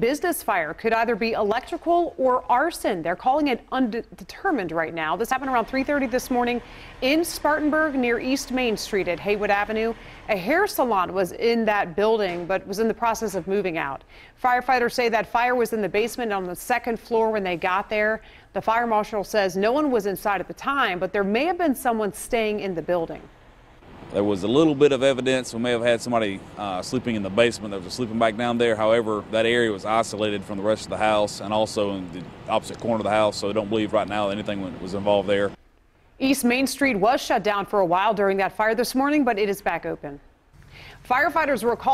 Business fire could either be electrical or arson. They're calling it undetermined right now. This happened around 3:30 this morning in Spartanburg near East Main Street at Haywood Avenue. A hair salon was in that building but was in the process of moving out. Firefighters say that fire was in the basement on the second floor when they got there. The fire marshal says no one was inside at the time, but there may have been someone staying in the building. There was a little bit of evidence we may have had somebody uh, sleeping in the basement that was sleeping bag down there. However, that area was isolated from the rest of the house and also in the opposite corner of the house, so I don't believe right now anything was involved there. East Main Street was shut down for a while during that fire this morning, but it is back open. Firefighters were called